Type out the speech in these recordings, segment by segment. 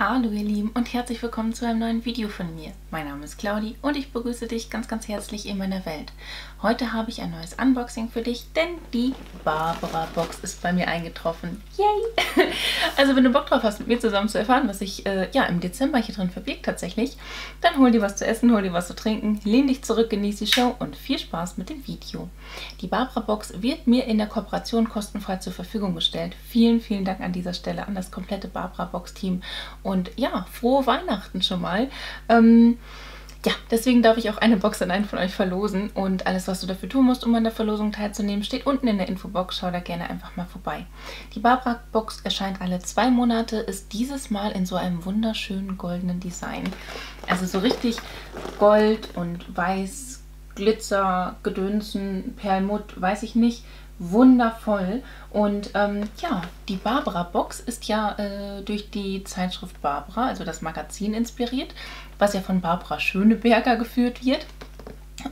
Hallo ihr Lieben und herzlich willkommen zu einem neuen Video von mir. Mein Name ist Claudi und ich begrüße dich ganz ganz herzlich in meiner Welt. Heute habe ich ein neues Unboxing für dich, denn die Barbara Box ist bei mir eingetroffen. Yay! Also wenn du Bock drauf hast, mit mir zusammen zu erfahren, was sich äh, ja, im Dezember hier drin verbirgt tatsächlich, dann hol dir was zu essen, hol dir was zu trinken, lehn dich zurück, genieß die Show und viel Spaß mit dem Video. Die Barbara Box wird mir in der Kooperation kostenfrei zur Verfügung gestellt. Vielen, vielen Dank an dieser Stelle an das komplette Barbara Box Team und ja, frohe Weihnachten schon mal. Ähm, ja, deswegen darf ich auch eine Box an einen von euch verlosen. Und alles, was du dafür tun musst, um an der Verlosung teilzunehmen, steht unten in der Infobox. Schau da gerne einfach mal vorbei. Die Barbara-Box erscheint alle zwei Monate, ist dieses Mal in so einem wunderschönen goldenen Design. Also so richtig Gold und Weiß, Glitzer, Gedönsen, Perlmutt, weiß ich nicht wundervoll. Und ähm, ja, die Barbara-Box ist ja äh, durch die Zeitschrift Barbara, also das Magazin, inspiriert, was ja von Barbara Schöneberger geführt wird.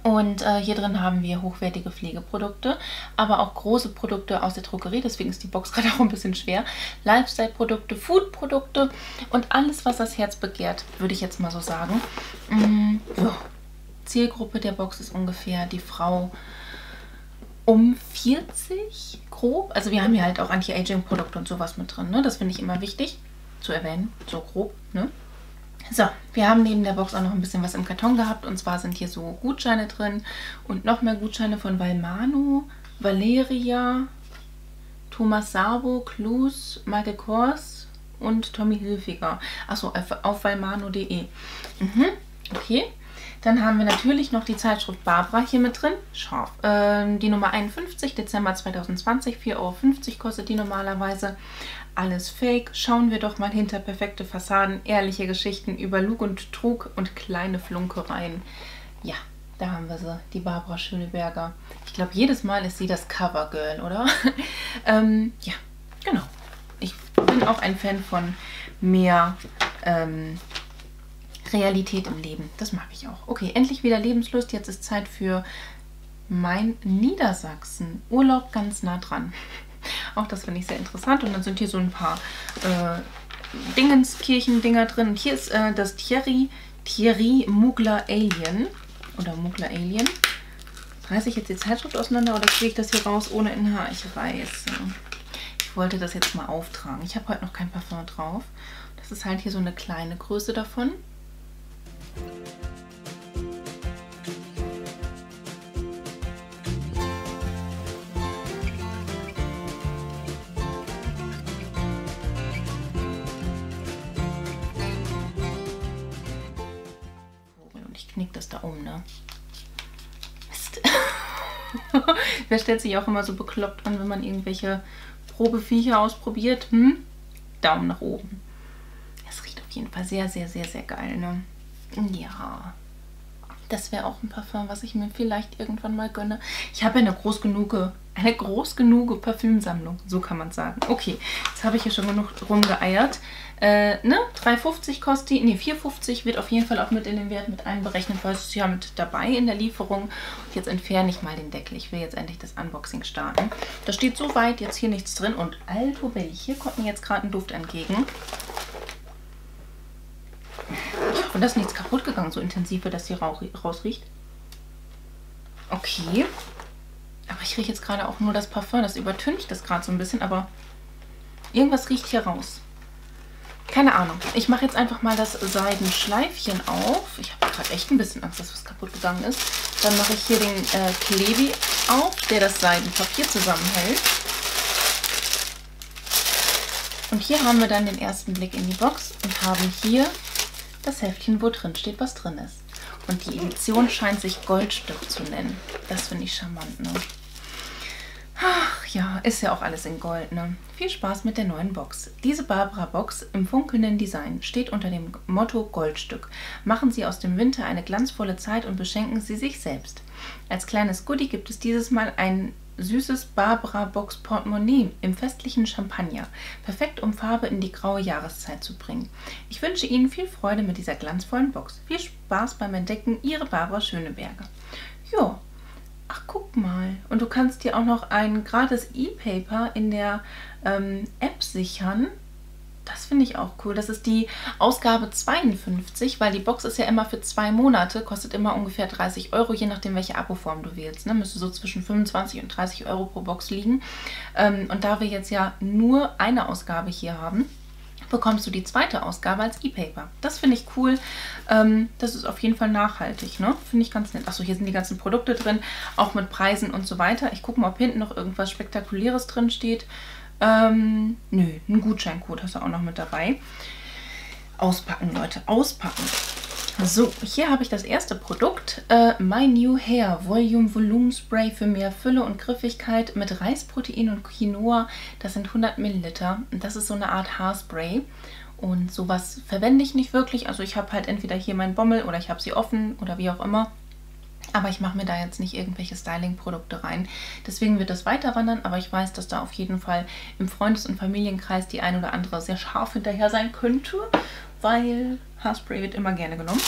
Und äh, hier drin haben wir hochwertige Pflegeprodukte, aber auch große Produkte aus der Drogerie, deswegen ist die Box gerade auch ein bisschen schwer. Lifestyle-Produkte, Food-Produkte und alles, was das Herz begehrt, würde ich jetzt mal so sagen. Mhm. Zielgruppe der Box ist ungefähr die Frau um 40 grob. Also wir haben hier halt auch Anti-Aging-Produkte und sowas mit drin. Ne? Das finde ich immer wichtig zu erwähnen, so grob. Ne? So, wir haben neben der Box auch noch ein bisschen was im Karton gehabt. Und zwar sind hier so Gutscheine drin und noch mehr Gutscheine von Valmano, Valeria, Thomas Sabo, Klus, Michael Kors und Tommy Hilfiger. Achso, auf, auf valmano.de. Mhm, okay. Dann haben wir natürlich noch die Zeitschrift Barbara hier mit drin. Scharf. Ähm, die Nummer 51, Dezember 2020, 4,50 Euro kostet die normalerweise. Alles fake. Schauen wir doch mal hinter perfekte Fassaden, ehrliche Geschichten über Lug und Trug und kleine Flunkereien. Ja, da haben wir sie, die Barbara Schöneberger. Ich glaube, jedes Mal ist sie das Covergirl, oder? ähm, ja, genau. Ich bin auch ein Fan von mehr ähm, Realität im Leben. Das mag ich auch. Okay, endlich wieder Lebenslust. Jetzt ist Zeit für mein Niedersachsen. Urlaub ganz nah dran. Auch das finde ich sehr interessant. Und dann sind hier so ein paar äh, Dingenskirchen-Dinger drin. Und hier ist äh, das Thierry, Thierry Mugler Alien. Oder Mugler Alien. Reiße ich jetzt die Zeitschrift auseinander oder kriege ich das hier raus ohne NH? Ich reiße. Ich wollte das jetzt mal auftragen. Ich habe heute noch kein Parfum drauf. Das ist halt hier so eine kleine Größe davon. Ich knick das da um, ne? Mist. Wer stellt sich auch immer so bekloppt an, wenn man irgendwelche Probeviecher ausprobiert? Hm? Daumen nach oben. Es riecht auf jeden Fall sehr, sehr, sehr, sehr geil, ne? Ja. Das wäre auch ein Parfum, was ich mir vielleicht irgendwann mal gönne. Ich habe eine groß genug, eine groß genug Parfümsammlung, so kann man sagen. Okay, jetzt habe ich hier schon genug rumgeeiert. Äh, ne, 3,50 kostet die, ne, 4,50 wird auf jeden Fall auch mit in den Wert mit einberechnet, weil es ist ja mit dabei in der Lieferung. Jetzt entferne ich mal den Deckel. Ich will jetzt endlich das Unboxing starten. Da steht soweit jetzt hier nichts drin und alto belli, hier kommt mir jetzt gerade ein Duft entgegen. Und da ist nichts kaputt gegangen, so intensiv wie das hier rausriecht. Okay. Aber ich rieche jetzt gerade auch nur das Parfum. Das übertüncht das gerade so ein bisschen, aber irgendwas riecht hier raus. Keine Ahnung. Ich mache jetzt einfach mal das Seidenschleifchen auf. Ich habe gerade echt ein bisschen Angst, dass was kaputt gegangen ist. Dann mache ich hier den äh, Klebi auf, der das Seidenpapier zusammenhält. Und hier haben wir dann den ersten Blick in die Box und haben hier das Heftchen, wo drin steht, was drin ist. Und die Edition scheint sich Goldstück zu nennen. Das finde ich charmant, ne? Ach ja, ist ja auch alles in Gold, ne? Viel Spaß mit der neuen Box. Diese Barbara-Box im funkelnden Design steht unter dem Motto Goldstück. Machen Sie aus dem Winter eine glanzvolle Zeit und beschenken Sie sich selbst. Als kleines Goodie gibt es dieses Mal ein süßes Barbara Box Portemonnaie im festlichen Champagner. Perfekt, um Farbe in die graue Jahreszeit zu bringen. Ich wünsche Ihnen viel Freude mit dieser glanzvollen Box. Viel Spaß beim Entdecken, Ihre Barbara Schöneberger. Jo, ach guck mal. Und du kannst dir auch noch ein gratis E-Paper in der ähm, App sichern. Das finde ich auch cool. Das ist die Ausgabe 52, weil die Box ist ja immer für zwei Monate, kostet immer ungefähr 30 Euro, je nachdem, welche Aboform du wählst. Ne? Müsste so zwischen 25 und 30 Euro pro Box liegen. Ähm, und da wir jetzt ja nur eine Ausgabe hier haben, bekommst du die zweite Ausgabe als E-Paper. Das finde ich cool. Ähm, das ist auf jeden Fall nachhaltig. Ne? Finde ich ganz nett. Achso, hier sind die ganzen Produkte drin, auch mit Preisen und so weiter. Ich gucke mal, ob hinten noch irgendwas Spektakuläres drin steht. Ähm, nö, ein Gutscheincode hast du auch noch mit dabei. Auspacken, Leute, auspacken. So, hier habe ich das erste Produkt. Äh, My New Hair Volume Volume Spray für mehr Fülle und Griffigkeit mit Reisprotein und Quinoa. Das sind 100 Milliliter. Das ist so eine Art Haarspray. Und sowas verwende ich nicht wirklich. Also ich habe halt entweder hier meinen Bommel oder ich habe sie offen oder wie auch immer. Aber ich mache mir da jetzt nicht irgendwelche Styling-Produkte rein. Deswegen wird das weiter wandern, aber ich weiß, dass da auf jeden Fall im Freundes- und Familienkreis die ein oder andere sehr scharf hinterher sein könnte, weil Haarspray wird immer gerne genommen.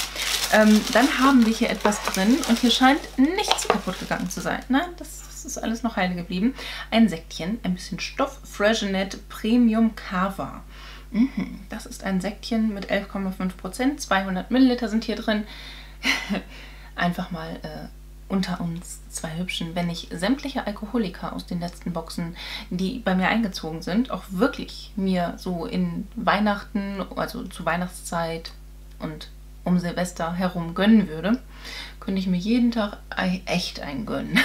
Ähm, dann haben wir hier etwas drin und hier scheint nichts kaputt gegangen zu sein. Nein, das, das ist alles noch heile geblieben. Ein Säckchen, ein bisschen Stoff, Freshenet Premium Cava. Mhm, das ist ein Säckchen mit 11,5%, 200 Milliliter sind hier drin. einfach mal äh, unter uns zwei Hübschen, wenn ich sämtliche Alkoholiker aus den letzten Boxen, die bei mir eingezogen sind, auch wirklich mir so in Weihnachten, also zu Weihnachtszeit und um Silvester herum gönnen würde, könnte ich mir jeden Tag echt einen gönnen.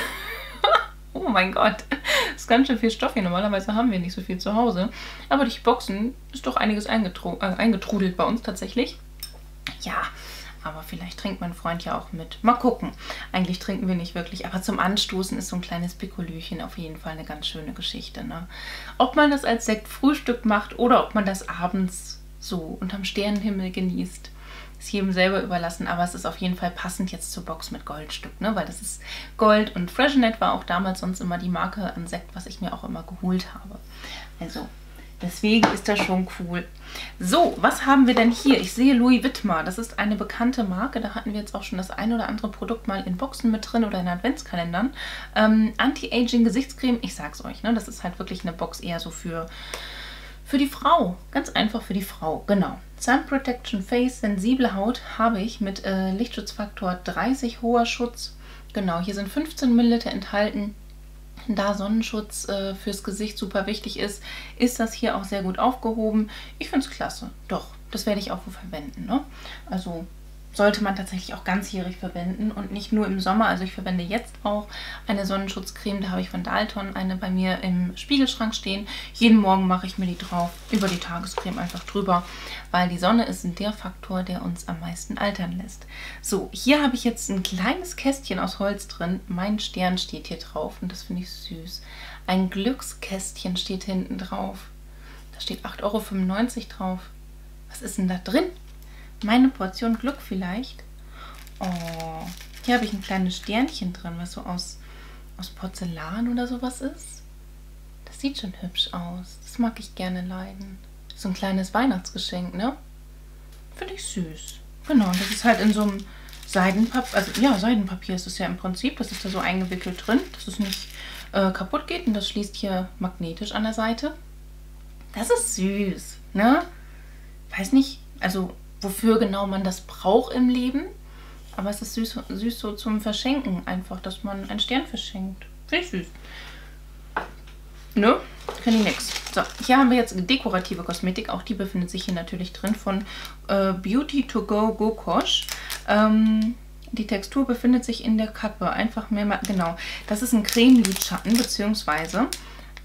oh mein Gott, das ist ganz schön viel Stoff hier. Normalerweise haben wir nicht so viel zu Hause. Aber durch Boxen ist doch einiges äh, eingetrudelt bei uns tatsächlich. Ja, aber vielleicht trinkt mein Freund ja auch mit. Mal gucken. Eigentlich trinken wir nicht wirklich, aber zum Anstoßen ist so ein kleines Pikolöchen auf jeden Fall eine ganz schöne Geschichte. Ne? Ob man das als Sektfrühstück macht oder ob man das abends so unterm Sternenhimmel genießt, ist jedem selber überlassen. Aber es ist auf jeden Fall passend jetzt zur Box mit Goldstück, ne? weil das ist Gold und Freshenet war auch damals sonst immer die Marke an Sekt, was ich mir auch immer geholt habe. Also Deswegen ist das schon cool. So, was haben wir denn hier? Ich sehe Louis Wittmer. Das ist eine bekannte Marke. Da hatten wir jetzt auch schon das ein oder andere Produkt mal in Boxen mit drin oder in Adventskalendern. Ähm, Anti-Aging Gesichtscreme. Ich sag's euch, ne? das ist halt wirklich eine Box eher so für, für die Frau. Ganz einfach für die Frau, genau. Sun Protection Face, sensible Haut habe ich mit äh, Lichtschutzfaktor 30 hoher Schutz. Genau, hier sind 15 Milliliter enthalten da Sonnenschutz äh, fürs Gesicht super wichtig ist, ist das hier auch sehr gut aufgehoben. Ich finde es klasse. Doch, das werde ich auch wohl verwenden. Ne? Also sollte man tatsächlich auch ganzjährig verwenden und nicht nur im Sommer. Also ich verwende jetzt auch eine Sonnenschutzcreme. Da habe ich von Dalton eine bei mir im Spiegelschrank stehen. Jeden Morgen mache ich mir die drauf, über die Tagescreme einfach drüber, weil die Sonne ist der Faktor, der uns am meisten altern lässt. So, hier habe ich jetzt ein kleines Kästchen aus Holz drin. Mein Stern steht hier drauf und das finde ich süß. Ein Glückskästchen steht hinten drauf. Da steht 8,95 Euro drauf. Was ist denn da drin? Meine Portion Glück vielleicht. Oh, hier habe ich ein kleines Sternchen drin, was so aus, aus Porzellan oder sowas ist. Das sieht schon hübsch aus. Das mag ich gerne leiden. So ein kleines Weihnachtsgeschenk, ne? Finde ich süß. Genau, das ist halt in so einem Seidenpapier, also ja, Seidenpapier ist es ja im Prinzip. Das ist da so eingewickelt drin, dass es nicht äh, kaputt geht. Und das schließt hier magnetisch an der Seite. Das ist süß, ne? Weiß nicht, also wofür genau man das braucht im Leben. Aber es ist süß, süß so zum Verschenken einfach, dass man einen Stern verschenkt. Finde ich süß. Ne? Kann ich nix. So, hier haben wir jetzt dekorative Kosmetik. Auch die befindet sich hier natürlich drin von äh, Beauty to Go Gokosh. Ähm, die Textur befindet sich in der Kappe. Einfach mehr mal, genau. Das ist ein Creme-Lidschatten, beziehungsweise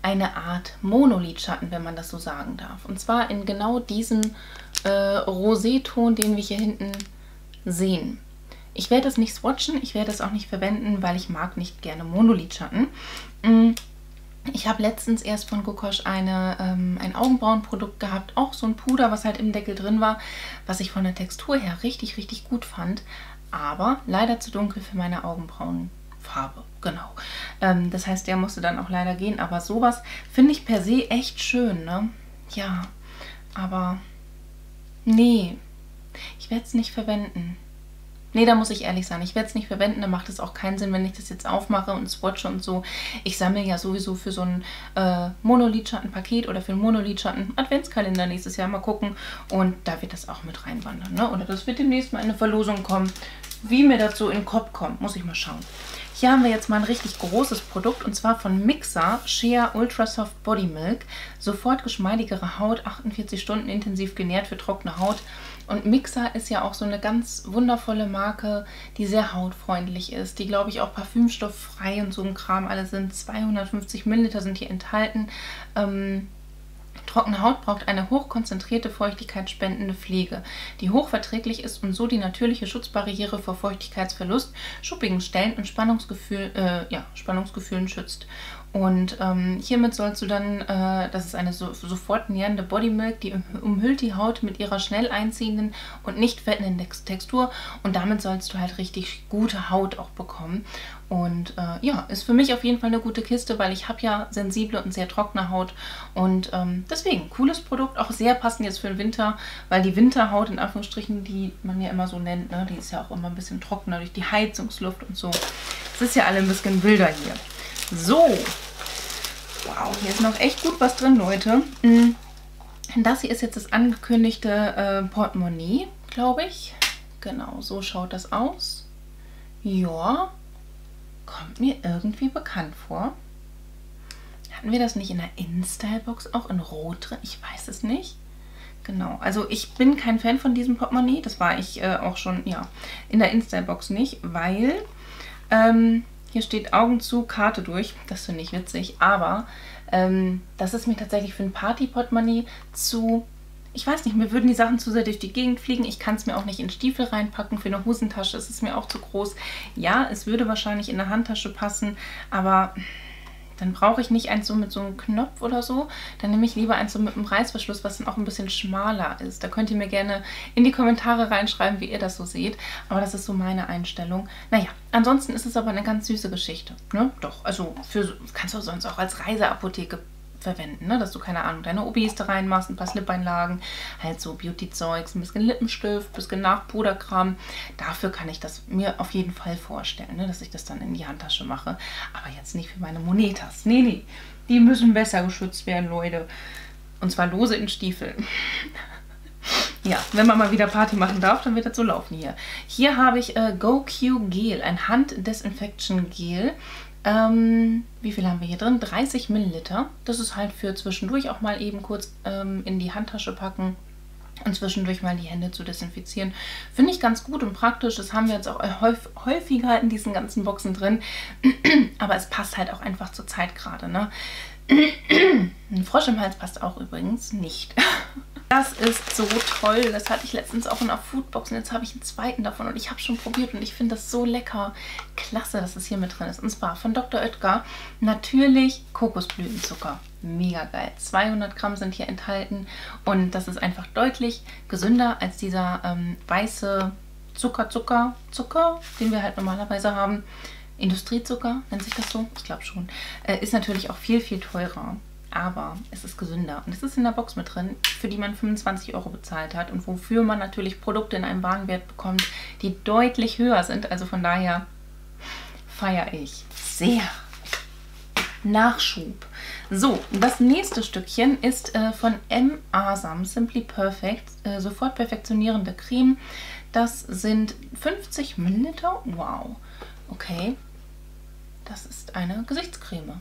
eine Art Monolidschatten, wenn man das so sagen darf. Und zwar in genau diesem äh, Roseton, den wir hier hinten sehen. Ich werde das nicht swatchen, ich werde das auch nicht verwenden, weil ich mag nicht gerne Monolidschatten. Mm, ich habe letztens erst von Gokosh eine, ähm, ein Augenbrauenprodukt gehabt, auch so ein Puder, was halt im Deckel drin war, was ich von der Textur her richtig, richtig gut fand, aber leider zu dunkel für meine Augenbrauenfarbe. Genau. Ähm, das heißt, der musste dann auch leider gehen, aber sowas finde ich per se echt schön, ne? Ja, aber Nee, ich werde es nicht verwenden. Nee, da muss ich ehrlich sein. Ich werde es nicht verwenden. Da macht es auch keinen Sinn, wenn ich das jetzt aufmache und swatche und so. Ich sammle ja sowieso für so ein äh, Monolidschatten-Paket oder für einen Monolidschatten-Adventskalender nächstes Jahr mal gucken. Und da wird das auch mit reinwandern. Ne? Oder das wird demnächst mal in eine Verlosung kommen. Wie mir dazu in den Kopf kommt, muss ich mal schauen. Hier haben wir jetzt mal ein richtig großes Produkt und zwar von Mixa Shea Ultra Soft Body Milk. Sofort geschmeidigere Haut, 48 Stunden intensiv genährt für trockene Haut. Und Mixa ist ja auch so eine ganz wundervolle Marke, die sehr hautfreundlich ist, die glaube ich auch parfümstofffrei und so ein Kram alles sind. 250 Milliliter sind hier enthalten. Ähm, Trockene Haut braucht eine hochkonzentrierte feuchtigkeitsspendende Pflege, die hochverträglich ist und so die natürliche Schutzbarriere vor Feuchtigkeitsverlust, schuppigen Stellen und Spannungsgefühl, äh, ja, Spannungsgefühlen schützt. Und ähm, hiermit sollst du dann, äh, das ist eine so, sofort nährende Bodymilk, die umhüllt die Haut mit ihrer schnell einziehenden und nicht fettenden Textur und damit sollst du halt richtig gute Haut auch bekommen. Und äh, ja, ist für mich auf jeden Fall eine gute Kiste, weil ich habe ja sensible und sehr trockene Haut und ähm, deswegen, cooles Produkt, auch sehr passend jetzt für den Winter, weil die Winterhaut in Anführungsstrichen, die man ja immer so nennt, ne, die ist ja auch immer ein bisschen trockener durch die Heizungsluft und so. Es ist ja alle ein bisschen wilder hier. So. Wow, hier ist noch echt gut was drin, Leute. Mm. Das hier ist jetzt das angekündigte äh, Portemonnaie, glaube ich. Genau, so schaut das aus. Ja, kommt mir irgendwie bekannt vor. Hatten wir das nicht in der InStyle-Box auch in Rot drin? Ich weiß es nicht. Genau, also ich bin kein Fan von diesem Portemonnaie. Das war ich äh, auch schon, ja, in der InStyle-Box nicht, weil ähm, hier steht Augen zu, Karte durch. Das finde ich witzig. Aber ähm, das ist mir tatsächlich für ein Party-Portemonnaie zu... Ich weiß nicht, mir würden die Sachen zu sehr durch die Gegend fliegen. Ich kann es mir auch nicht in Stiefel reinpacken. Für eine Hosentasche ist es mir auch zu groß. Ja, es würde wahrscheinlich in eine Handtasche passen, aber dann brauche ich nicht eins so mit so einem Knopf oder so. Dann nehme ich lieber eins so mit einem Reißverschluss, was dann auch ein bisschen schmaler ist. Da könnt ihr mir gerne in die Kommentare reinschreiben, wie ihr das so seht. Aber das ist so meine Einstellung. Naja, ansonsten ist es aber eine ganz süße Geschichte. Ne? Doch, also für, kannst du sonst auch als Reiseapotheke verwenden, ne? dass du, keine Ahnung, deine OBs da reinmachst, ein paar Slip-Einlagen, halt so Beauty-Zeugs, ein bisschen Lippenstift, ein bisschen Nachpuderkram. Dafür kann ich das mir auf jeden Fall vorstellen, ne? dass ich das dann in die Handtasche mache. Aber jetzt nicht für meine Monetas. Nee, nee, die müssen besser geschützt werden, Leute. Und zwar lose in Stiefeln. Ja, wenn man mal wieder Party machen darf, dann wird das so laufen hier. Hier habe ich äh, GoQ Gel, ein Handdesinfection Gel. Ähm, wie viel haben wir hier drin? 30 Milliliter. Das ist halt für zwischendurch auch mal eben kurz ähm, in die Handtasche packen und zwischendurch mal die Hände zu desinfizieren. Finde ich ganz gut und praktisch. Das haben wir jetzt auch häufiger in diesen ganzen Boxen drin. Aber es passt halt auch einfach zur Zeit gerade. Ne? Ein Frosch im Hals passt auch übrigens nicht. Das ist so toll. Das hatte ich letztens auch in der Foodbox und jetzt habe ich einen zweiten davon und ich habe schon probiert und ich finde das so lecker. Klasse, dass es hier mit drin ist. Und zwar von Dr. Oetker natürlich Kokosblütenzucker. Mega geil. 200 Gramm sind hier enthalten und das ist einfach deutlich gesünder als dieser ähm, weiße Zucker, Zucker, Zucker, den wir halt normalerweise haben. Industriezucker, nennt sich das so? Ich glaube schon. Äh, ist natürlich auch viel, viel teurer aber es ist gesünder. Und es ist in der Box mit drin, für die man 25 Euro bezahlt hat und wofür man natürlich Produkte in einem Warenwert bekommt, die deutlich höher sind. Also von daher feiere ich sehr. Nachschub. So, das nächste Stückchen ist äh, von M. Asam Simply Perfect, äh, sofort perfektionierende Creme. Das sind 50 Milliliter. Wow. Okay. Das ist eine Gesichtscreme.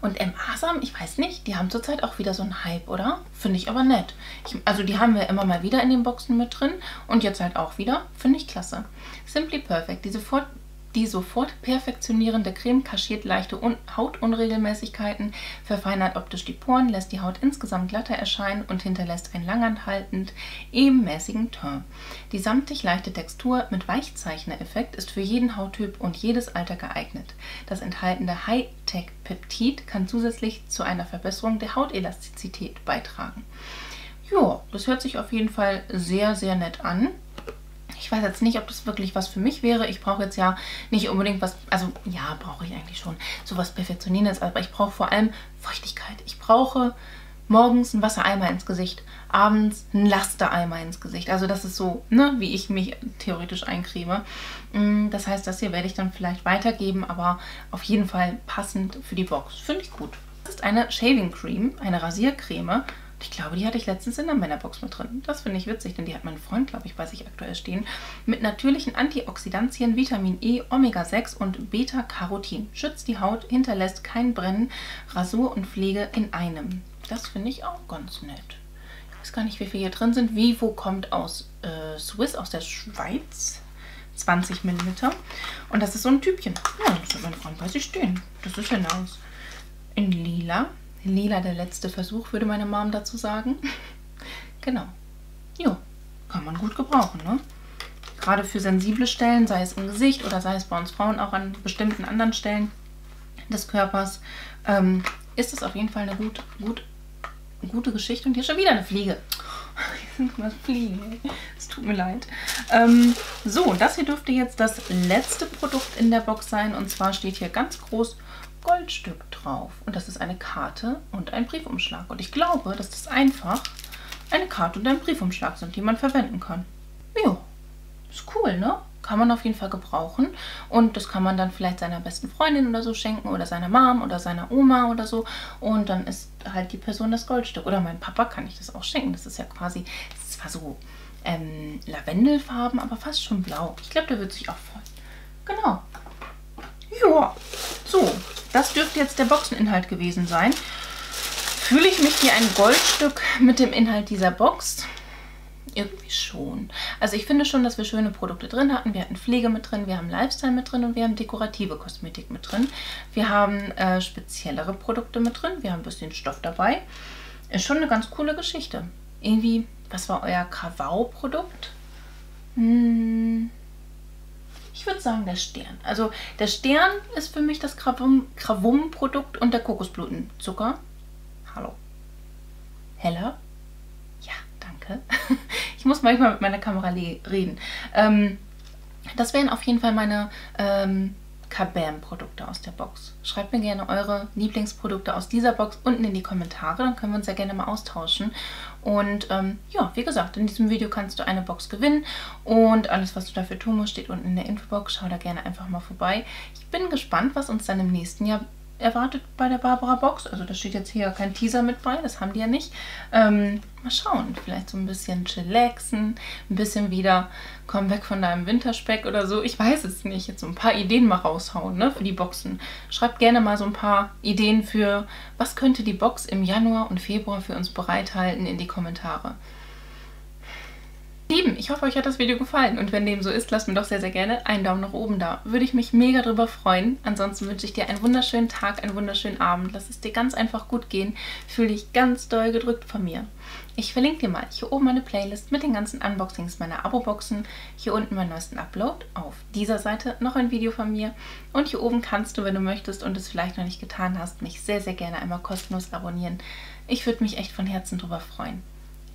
Und M. Asam, ich weiß nicht, die haben zurzeit auch wieder so einen Hype, oder? Finde ich aber nett. Ich, also die haben wir immer mal wieder in den Boxen mit drin und jetzt halt auch wieder. Finde ich klasse. Simply Perfect, diese Fort die sofort perfektionierende Creme kaschiert leichte Un Hautunregelmäßigkeiten, verfeinert optisch die Poren, lässt die Haut insgesamt glatter erscheinen und hinterlässt einen langanhaltend ebenmäßigen Teint. Die samtig leichte Textur mit Weichzeichner-Effekt ist für jeden Hauttyp und jedes Alter geeignet. Das enthaltene Hightech-Peptid kann zusätzlich zu einer Verbesserung der Hautelastizität beitragen. Ja, das hört sich auf jeden Fall sehr, sehr nett an. Ich weiß jetzt nicht, ob das wirklich was für mich wäre. Ich brauche jetzt ja nicht unbedingt was, also ja, brauche ich eigentlich schon sowas Perfektionierendes, aber ich brauche vor allem Feuchtigkeit. Ich brauche morgens ein Wassereimer ins Gesicht, abends ein Lastereimer ins Gesicht. Also das ist so, ne, wie ich mich theoretisch eincreme. Mm, das heißt, das hier werde ich dann vielleicht weitergeben, aber auf jeden Fall passend für die Box. Finde ich gut. Das ist eine Shaving Cream, eine Rasiercreme. Ich glaube, die hatte ich letztens in der Männerbox mit drin. Das finde ich witzig, denn die hat mein Freund, glaube ich, bei sich aktuell stehen. Mit natürlichen Antioxidantien, Vitamin E, Omega-6 und Beta-Carotin. Schützt die Haut, hinterlässt kein Brennen, Rasur und Pflege in einem. Das finde ich auch ganz nett. Ich weiß gar nicht, wie viel hier drin sind. Vivo kommt aus äh, Swiss, aus der Schweiz. 20 Milliliter. Und das ist so ein Typchen. Ja, das hat mein Freund bei sich stehen. Das ist ja nice. In lila. Lila der letzte Versuch, würde meine Mom dazu sagen. genau. Jo, kann man gut gebrauchen, ne? Gerade für sensible Stellen, sei es im Gesicht oder sei es bei uns Frauen auch an bestimmten anderen Stellen des Körpers, ähm, ist es auf jeden Fall eine gut, gut, gute Geschichte. Und hier schon wieder eine Fliege. Was Fliege. Es tut mir leid. Ähm, so, das hier dürfte jetzt das letzte Produkt in der Box sein. Und zwar steht hier ganz groß Goldstück drauf. Und das ist eine Karte und ein Briefumschlag. Und ich glaube, dass das einfach eine Karte und ein Briefumschlag sind, die man verwenden kann. Jo, ist cool, ne? Kann man auf jeden Fall gebrauchen. Und das kann man dann vielleicht seiner besten Freundin oder so schenken oder seiner Mom oder seiner Oma oder so. Und dann ist halt die Person das Goldstück. Oder meinem Papa kann ich das auch schenken. Das ist ja quasi, das ist zwar so ähm, Lavendelfarben, aber fast schon blau. Ich glaube, der wird sich auch freuen. Genau. Ja, so, das dürfte jetzt der Boxeninhalt gewesen sein. Fühle ich mich wie ein Goldstück mit dem Inhalt dieser Box? Irgendwie schon. Also ich finde schon, dass wir schöne Produkte drin hatten. Wir hatten Pflege mit drin, wir haben Lifestyle mit drin und wir haben dekorative Kosmetik mit drin. Wir haben äh, speziellere Produkte mit drin. Wir haben ein bisschen Stoff dabei. Ist schon eine ganz coole Geschichte. Irgendwie, was war euer Krawau-Produkt? Hm, ich würde sagen der Stern. Also der Stern ist für mich das Krawum-Produkt und der Kokosblutenzucker. Hallo. Heller? Ja, danke. Ich muss manchmal mit meiner Kamera reden. Ähm, das wären auf jeden Fall meine ähm, Kabam-Produkte aus der Box. Schreibt mir gerne eure Lieblingsprodukte aus dieser Box unten in die Kommentare, dann können wir uns ja gerne mal austauschen. Und ähm, ja, wie gesagt, in diesem Video kannst du eine Box gewinnen und alles, was du dafür tun musst, steht unten in der Infobox. Schau da gerne einfach mal vorbei. Ich bin gespannt, was uns dann im nächsten Jahr erwartet bei der Barbara Box. Also da steht jetzt hier kein Teaser mit bei, das haben die ja nicht. Ähm, mal schauen, vielleicht so ein bisschen chillaxen, ein bisschen wieder komm weg von deinem Winterspeck oder so. Ich weiß es nicht. Jetzt so ein paar Ideen mal raushauen ne, für die Boxen. Schreibt gerne mal so ein paar Ideen für, was könnte die Box im Januar und Februar für uns bereithalten in die Kommentare. Ich hoffe, euch hat das Video gefallen und wenn dem so ist, lasst mir doch sehr, sehr gerne einen Daumen nach oben da. Würde ich mich mega drüber freuen. Ansonsten wünsche ich dir einen wunderschönen Tag, einen wunderschönen Abend. Lass es dir ganz einfach gut gehen. Fühl dich ganz doll gedrückt von mir. Ich verlinke dir mal hier oben meine Playlist mit den ganzen Unboxings meiner Abo-Boxen. Hier unten meinen neuesten Upload. Auf dieser Seite noch ein Video von mir. Und hier oben kannst du, wenn du möchtest und es vielleicht noch nicht getan hast, mich sehr, sehr gerne einmal kostenlos abonnieren. Ich würde mich echt von Herzen drüber freuen.